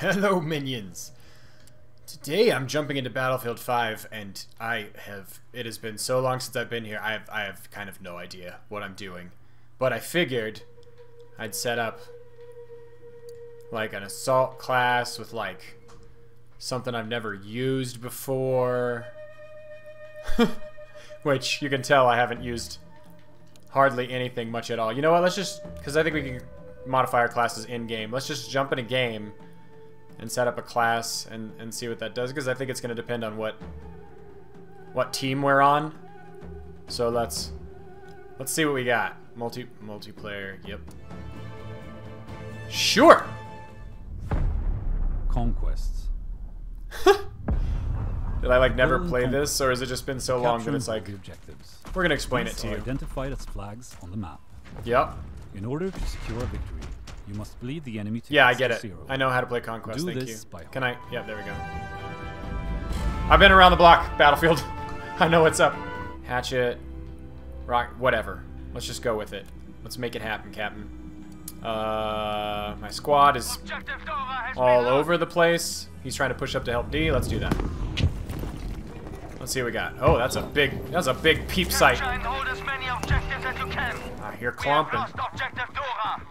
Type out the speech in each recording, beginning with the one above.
Hello, minions! Today I'm jumping into Battlefield 5, and I have... It has been so long since I've been here, I have, I have kind of no idea what I'm doing. But I figured I'd set up, like, an assault class with, like, something I've never used before. Which, you can tell I haven't used hardly anything much at all. You know what, let's just... Because I think we can modify our classes in-game. Let's just jump in a game and set up a class and, and see what that does because I think it's going to depend on what what team we're on. So let's let's see what we got. Multi multiplayer. Yep. Sure. Conquests. Did I like never play this, or has it just been so long that it's like objectives. we're gonna explain These it to you? identified as flags on the map. Yep. In order to secure a victory, you must bleed the enemy to Yeah, I get it. zero. I know how to play Conquest. Do Thank this you. by Can I? Yeah, there we go. I've been around the block, Battlefield. I know what's up. Hatchet, rock, whatever. Let's just go with it. Let's make it happen, Captain. Uh, my squad is all over the place. He's trying to push up to help D. Let's do that. Let's see what we got. Oh, that's a big, that's a big peep sight. Try and hold as many objectives as you can. I hear clomping. lost objective Dora.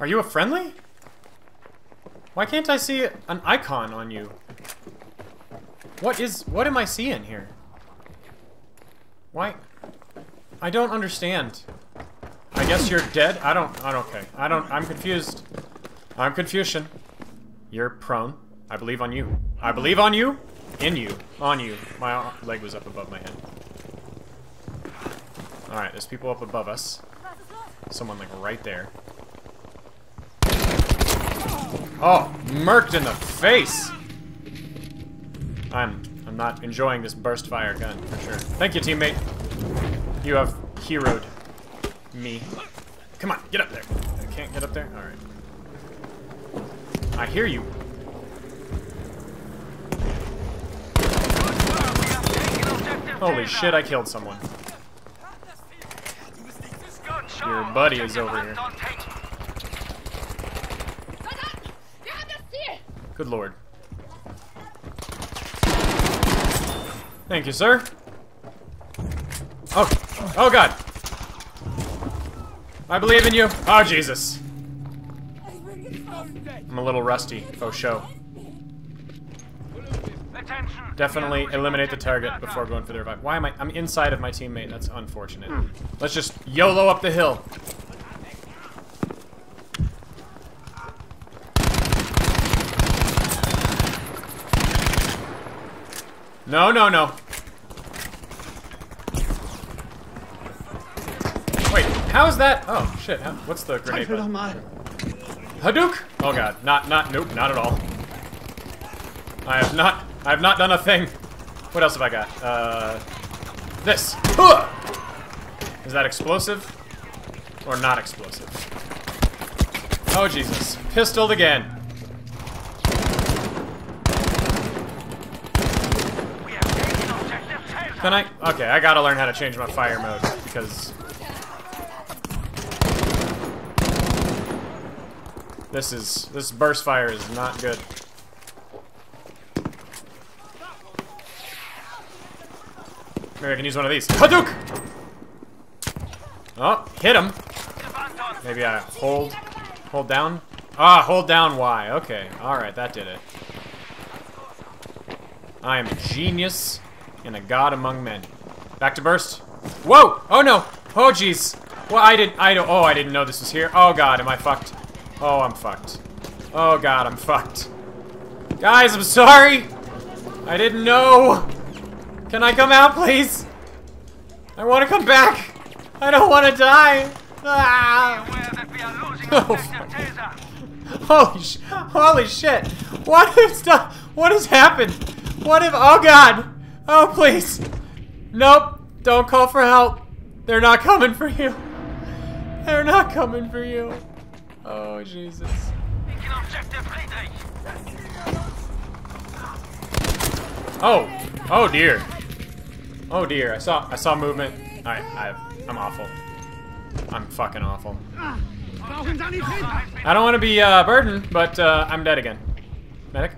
Are you a friendly? Why can't I see an icon on you? What is... What am I seeing here? Why? I don't understand. I guess you're dead? I don't... I don't... Okay. I don't... I'm confused. I'm Confucian. You're prone. I believe on you. I believe on you. In you. On you. My leg was up above my head. Alright, there's people up above us. Someone, like, right there. Oh, murked in the face! I'm I'm not enjoying this burst fire gun for sure. Thank you, teammate. You have heroed me. Come on, get up there. I can't get up there? Alright. I hear you. Holy shit, I killed someone. Your buddy is over here. Anton taken. Good lord. Thank you, sir. Oh, oh god. I believe in you. Oh, Jesus. I'm a little rusty, oh show. Definitely eliminate the target before going for the revive. Why am I? I'm inside of my teammate. That's unfortunate. Let's just YOLO up the hill. No, no, no. Wait, how is that? Oh, shit. How, what's the grenade? Hadouken! Oh god, not, not, nope, not at all. I have not, I have not done a thing. What else have I got? Uh, this. Is that explosive? Or not explosive? Oh Jesus, pistoled again. We have taken I? Okay, I gotta learn how to change my fire mode because this is this burst fire is not good. Maybe I can use one of these. Hadouken! Oh, hit him. Maybe I hold, hold down. Ah, hold down Y. Okay, all right, that did it. I am a genius and a god among men. Back to burst. Whoa! Oh no! Oh jeez! Well, I didn't. I don't. Oh, I didn't know this was here. Oh god, am I fucked? Oh, I'm fucked. Oh god, I'm fucked. Guys, I'm sorry. I didn't know. Can I come out, please? I want to come back. I don't want to die. Ah! Oh, objective Holy sh! Holy shit! What has done? What has happened? What if? Oh god! Oh please! Nope! Don't call for help. They're not coming for you. They're not coming for you. Oh Jesus! Oh! Oh dear! Oh dear! I saw I saw movement. I I'm awful. I'm fucking awful. I don't want to be uh, burdened, but uh, I'm dead again. Medic?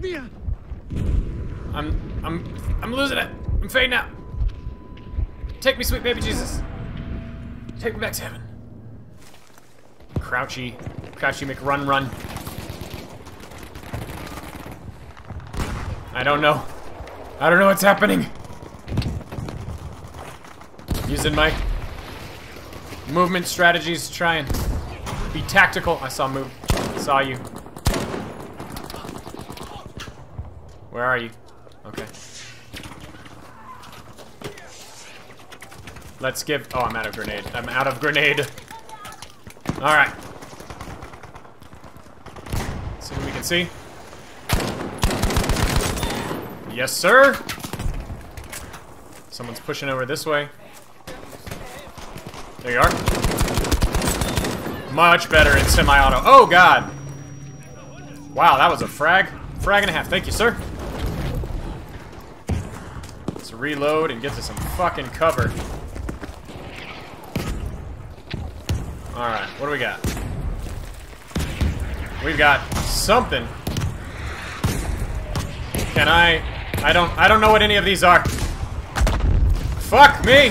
Mir! I'm, I'm, I'm losing it. I'm fading out. Take me, sweet baby Jesus. Take me back to heaven. Crouchy, crouchy McRun run. Run I don't know. I don't know what's happening. Using my movement strategies to try and be tactical. I saw move. I Saw you. Where are you? Okay. Let's give. Oh, I'm out of grenade. I'm out of grenade. All right. See what we can see. Yes, sir. Someone's pushing over this way. There you are. Much better in semi-auto. Oh, God. Wow, that was a frag. Frag and a half. Thank you, sir. Reload and get to some fucking cover. Alright, what do we got? We've got something. Can I... I don't... I don't know what any of these are. Fuck me!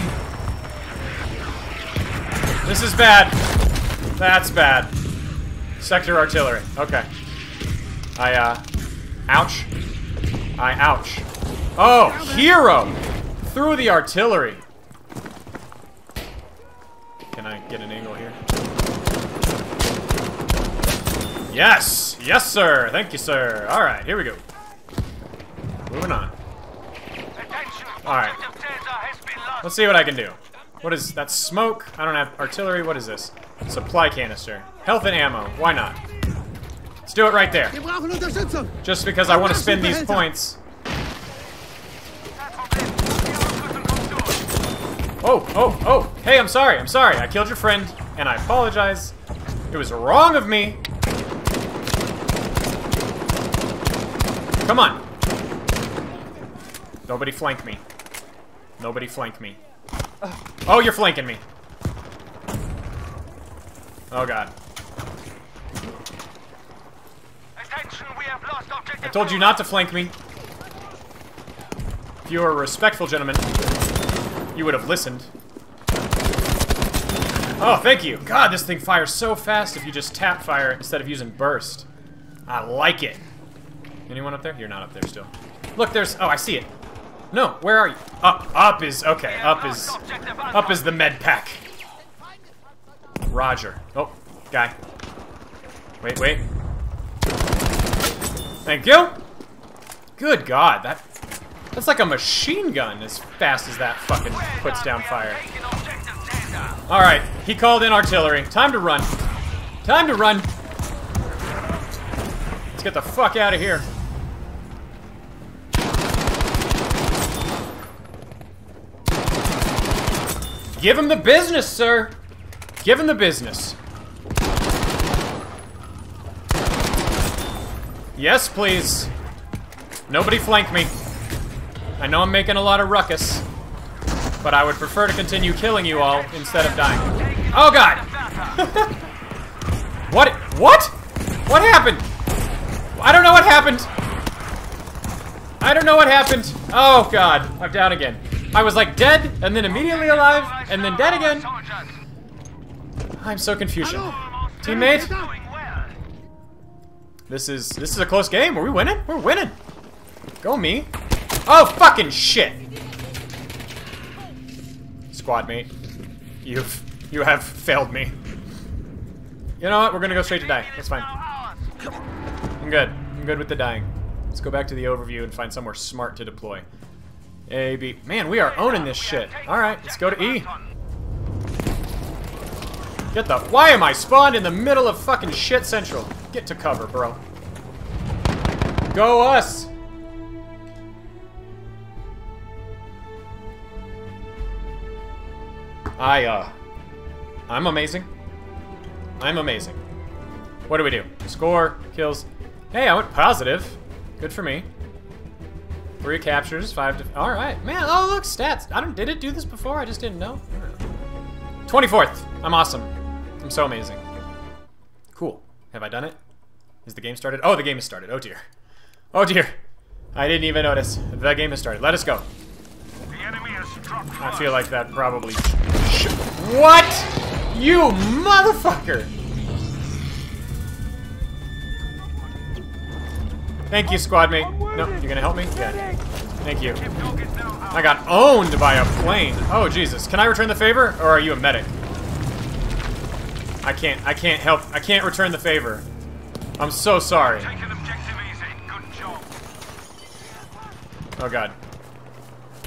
This is bad. That's bad. Sector artillery. Okay. I, uh... Ouch. I ouch. Oh, hero! Through the artillery. Can I get an angle here? Yes! Yes, sir! Thank you, sir. Alright, here we go. Moving on. Alright. Let's see what I can do. What is that smoke? I don't have artillery. What is this? Supply canister. Health and ammo. Why not? Let's do it right there. Just because I want to spend these points. Oh, oh, oh. Hey, I'm sorry. I'm sorry. I killed your friend, and I apologize. It was wrong of me. Come on. Nobody flank me. Nobody flank me. Oh, you're flanking me. Oh, God. I told you not to flank me. If you are a respectful gentleman, you would have listened. Oh, thank you. God, this thing fires so fast if you just tap fire instead of using burst. I like it. Anyone up there? You're not up there still. Look, there's... Oh, I see it. No, where are you? Up. Up is... Okay, up is... Up is the med pack. Roger. Oh, guy. Wait, wait. Thank you. Good God, that that's like a machine gun as fast as that fucking puts down fire. Taking objective Caesar. All right, he called in artillery. Time to run. Time to run. Let's get the fuck out of here. Give him the business, sir. Give him the business. Yes, please. Nobody flank me. I know I'm making a lot of ruckus, but I would prefer to continue killing you all instead of dying. Oh god! what? What? What happened? I don't know what happened. I don't know what happened. Oh god, I'm down again. I was like dead, and then immediately alive, and then dead again. I'm so confused. Teammate? This is this is a close game. Are we winning? We're winning. Go me. Oh fucking shit. Squad mate. You've you have failed me. You know what? We're gonna go straight to die. That's fine. I'm good. I'm good with the dying. Let's go back to the overview and find somewhere smart to deploy. A, B. Man, we are owning this shit. Alright, let's go to E. Get the- Why am I spawned in the middle of fucking shit central? Get to cover, bro. Go us! I, uh... I'm amazing. I'm amazing. What do we do? Score, kills. Hey, I went positive. Good for me. Three captures, five. to... All right, man. Oh, look, stats. I don't. Did it do this before? I just didn't know. 24th. I'm awesome. I'm so amazing. Cool. Have I done it? Is the game started? Oh, the game is started. Oh dear. Oh dear. I didn't even notice. The game has started. Let us go. I feel like that probably. Sh what? You motherfucker! Thank you, squad mate. No, you're gonna help me? Yeah. Thank you. Dog is now out. I got owned by a plane. Oh Jesus! Can I return the favor, or are you a medic? I can't. I can't help. I can't return the favor. I'm so sorry. Take an objective easy. Good job. Oh God!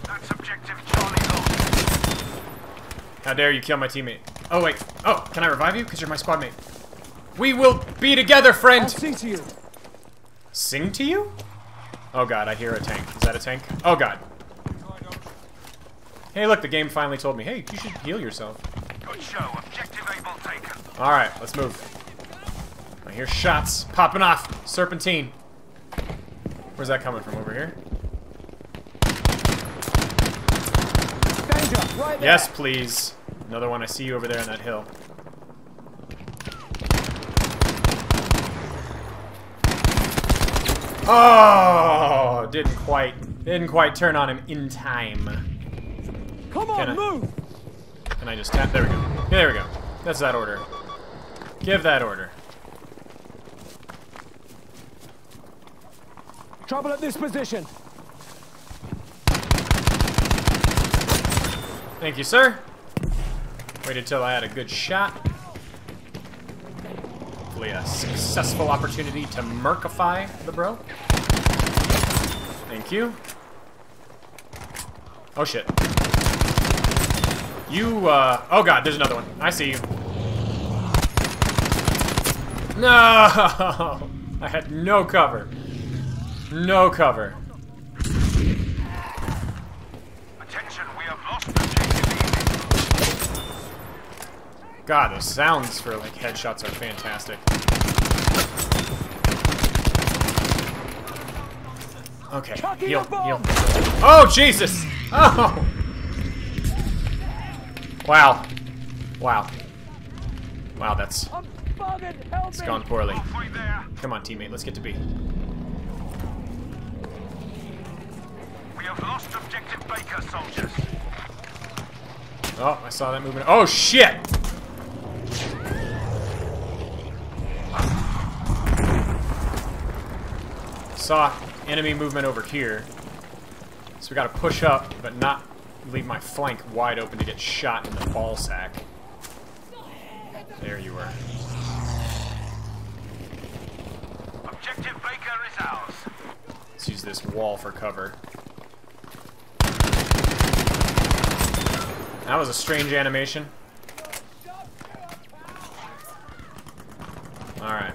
That's objective Charlie lost. How dare you kill my teammate? Oh wait. Oh, can I revive you? Cause you're my squad mate. We will be together, friend. I'll sing to you. Sing to you? Oh god, I hear a tank. Is that a tank? Oh god. Hey, look, the game finally told me, hey, you should heal yourself. Good show. Objective able taken. Alright, let's move. I hear shots popping off. Serpentine. Where's that coming from? Over here? Danger. Right. Yes, please. Another one. I see you over there on that hill. Oh, didn't quite, didn't quite turn on him in time. Come Can I- on, move. Can I just tap? There we go. Yeah, there we go. That's that order. Give that order. Trouble at this position. Thank you, sir. Waited till I had a good shot. Hopefully a successful opportunity to murkify the bro. Thank you. Oh shit. You, uh, oh god, there's another one. I see you. No! I had no cover. No cover. Attention. We have lost objective easy. God, the sounds for like headshots are fantastic. Okay, Chucking heal, heal. Oh Jesus! Oh! Wow, wow, wow. That's I'm bugging. Help it's gone poorly. Come on, teammate, let's get to B. We have lost objective Baker, soldiers. Oh, I saw that movement. Oh shit! Saw enemy movement over here. So we gotta push up, but not leave my flank wide open to get shot in the ball sack. There you were. Objective Baker is ours. Let's use this wall for cover. That was a strange animation. Alright.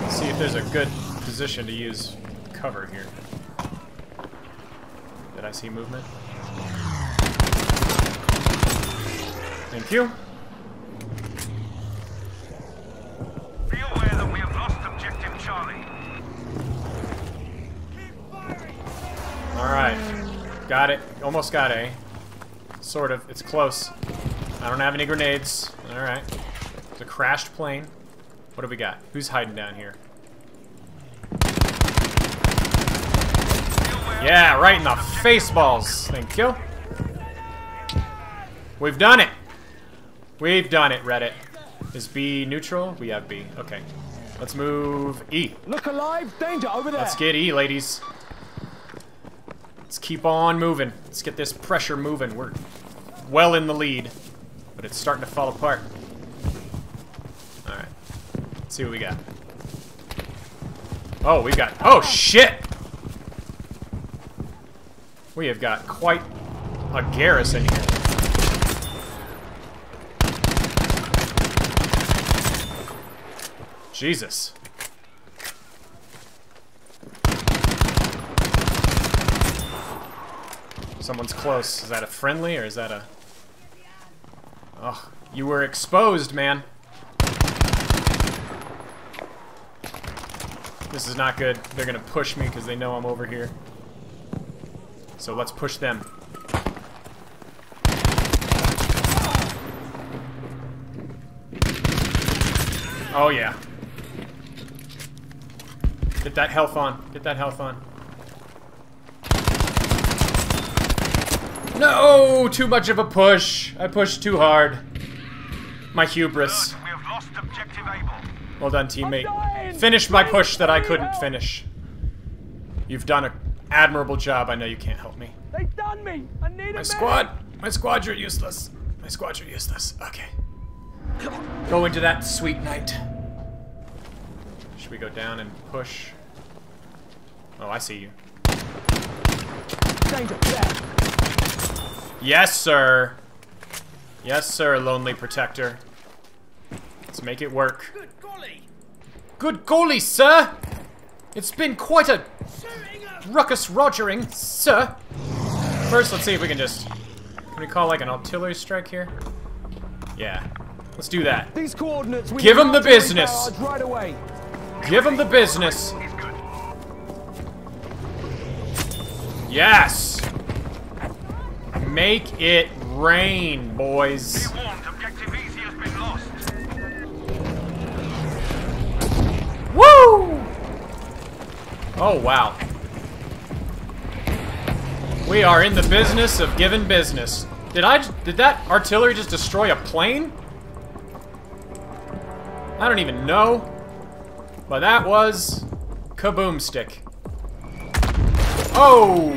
Let's see if there's a good position to use cover here. Did I see movement? Thank you. Be aware that we have lost objective Charlie. Alright. Got it. Almost got A. Sort of. It's close. I don't have any grenades. Alright. It's a crashed plane. What do we got? Who's hiding down here? Yeah, right in the face balls. Thank you. We've done it. We've done it, Reddit. Is B neutral? We have B. Okay. Let's move E. Look alive. Danger over there. Let's get E, ladies. Let's keep on moving. Let's get this pressure moving. We're well in the lead, but it's starting to fall apart. Alright. Let's see what we got. Oh, we got. Oh, shit! We have got quite a garrison here. Jesus. Someone's close. Is that a friendly or is that a... Oh, you were exposed, man. This is not good. They're gonna push me because they know I'm over here so let's push them. Oh yeah. Get that health on. Get that health on. No! Too much of a push. I pushed too hard. My hubris. Well done, teammate. Finish my push that I couldn't finish. You've done a admirable job. I know you can't help me. They've done me. I need a My squad, my squads are useless. My squads are useless. Okay. Go into that sweet night. Should we go down and push? Oh, I see you. Danger. Yes, sir. Yes, sir, lonely protector. Let's make it work. Good golly! Good golly, sir! It's been quite a ruckus rogering, sir. First, let's see if we can just... Can we call like an artillery strike here? Yeah. Let's do that. These coordinates. We Give need 'em the business. Right away. Give him the business. Yes! Make it rain, boys. Be warned, objective Easy has been lost. Woo! Oh, wow. We are in the business of giving business. Did I... did that artillery just destroy a plane? I don't even know. But that was kaboom stick. Oh!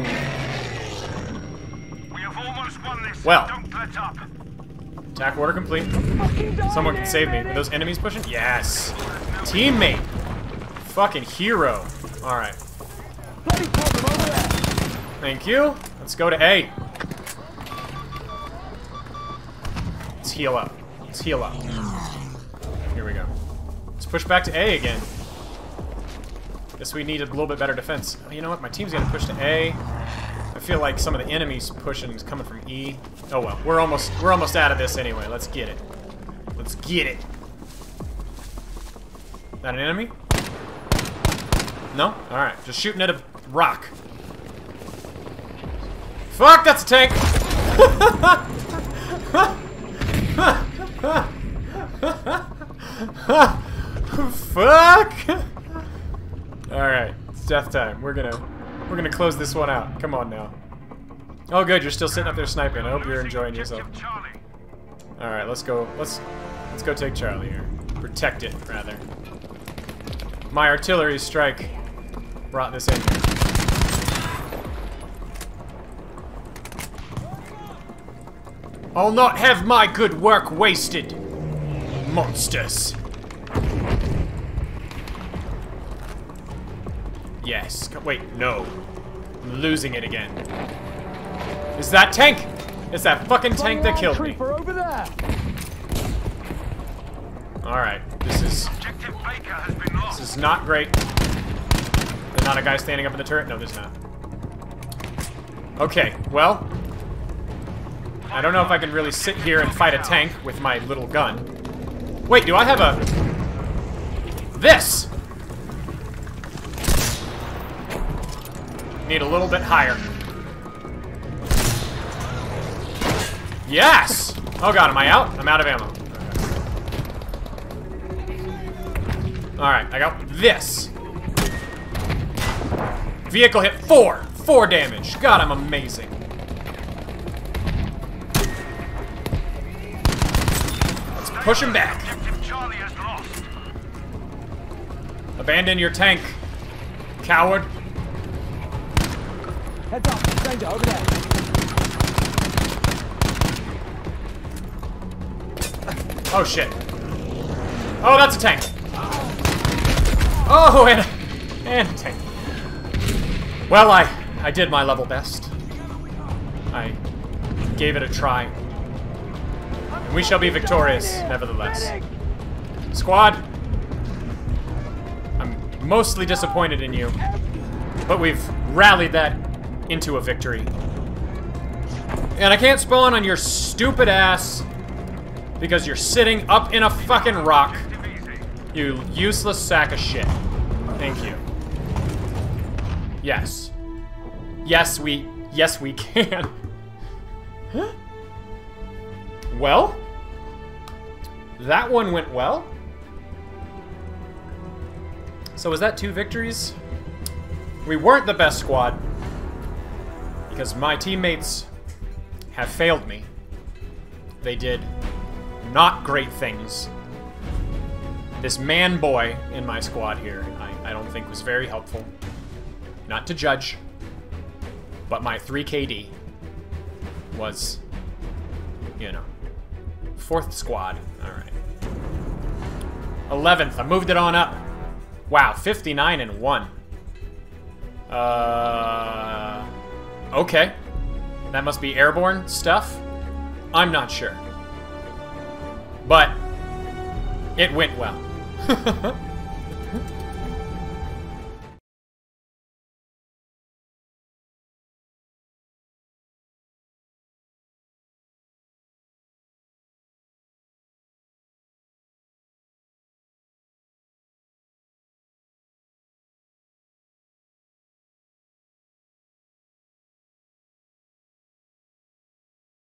We have almost won this. Well. Don't let up. Attack order complete. Someone can save me. Are those enemies pushing? Yes. Teammate. Fucking hero. Alright. Bloody problem over there. Thank you. Let's go to A. Let's heal up. Let's heal up. Here we go. Let's push back to A again. Guess we need a little bit better defense. Oh, you know what? My team's gonna push to A. I feel like some of the enemies pushing is coming from E. Oh well, we're almost we're almost out of this anyway. Let's get it. Let's get it. That an enemy? No? Alright, just shooting at a rock. Fuck, that's a tank! Fuck! Alright, it's death time. We're gonna we're gonna close this one out. Come on now. Oh good, you're still sitting up there sniping. I hope you're enjoying yourself. Alright, let's go let's let's go take Charlie here. Protect it, rather. My artillery strike brought this in I'll not have my good work wasted. Monsters. Yes. Wait, no. I'm losing it again. Is that tank? It's that fucking tank that killed me. trooper over there. Alright, this is Objective Baker has been lost. this is not great. There's not a guy standing up in the turret? No, there's not. Okay, well. I don't know if I can really sit here and fight a tank with my little gun. Wait, do I have a... This! Need a little bit higher. Yes! Oh god, am I out? I'm out of ammo. Alright, I got this. Vehicle hit four. Four damage. God, I'm amazing. Push him back. Objective Charlie has lost. Abandon your tank, coward. Heads up. Danger over there. Oh shit. Oh, that's a tank. Oh, and and a tank. Well, I I did my level best. I gave it a try. And we shall be victorious, nevertheless. Squad, I'm mostly disappointed in you, but we've rallied that into a victory. And I can't spawn on your stupid ass because you're sitting up in a fucking rock. You useless sack of shit. Thank you. Yes. Yes, we. Yes, we can. well, that one went well. So was that two victories? We weren't the best squad. Because my teammates have failed me. They did not great things. This man boy in my squad here, I, I don't think was very helpful. Not to judge, but my 3KD was, you know, fourth squad. All right. 11th. I moved it on up. Wow, 59 and 1. Uh, okay. That must be airborne stuff? I'm not sure. But it went well.